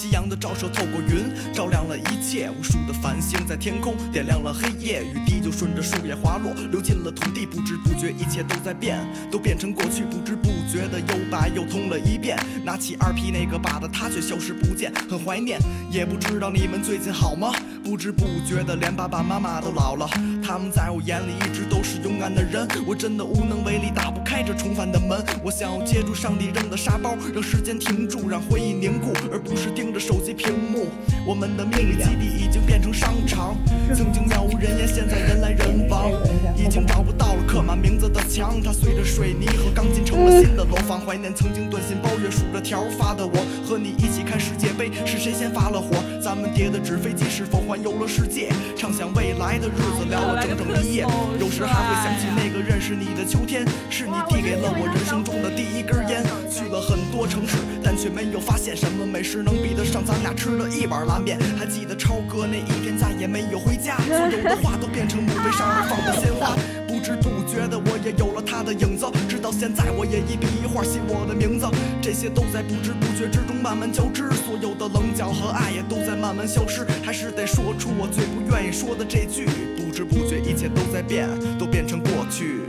夕阳的照射透过云，照亮了一切。无数的繁星在天空点亮了黑夜，雨滴就顺着树叶滑落，流进了土地。不知不觉，一切都在变，都变成过去。不知不觉的又白又通了一遍。拿起二 P 那个把的，他却消失不见，很怀念。也不知道你们最近好吗？不知不觉的，连爸爸妈妈都老了。他们在我眼里一直都是勇敢的人，我真的无能为力，打不开这重返的门。我想要接住上帝扔的沙包，让时间停住，让回忆凝固，而不是盯着手机屏幕。我们的秘密基地已经变成商场，曾经渺无人烟，现在人来人往，已经找不到了刻满名字的墙。它随着水泥和钢筋成了新的楼房。怀念曾经短信包月数着条发的我，和你一起看世界杯，是谁先发了火？咱们叠的纸飞机是否环游了世界？畅想未来的日子，聊了整整一夜。有时还会想起那个认识你的秋天，是你递给了我人生中的第一根烟。去了很多城市，但却没有发现什么美食能吃了一碗拉面。还记得超哥那一天再也没有回家，所有的话都变成墓碑上面放的鲜花。不知不觉的，我也有了他的影子，直到现在，我也一笔一画写我的名字。这些都在不知不觉之中慢慢交织，所有的棱角和爱也都在慢慢消失。还是得说出我最不愿意说的这句：不知不觉，一切都在变，都变成过去。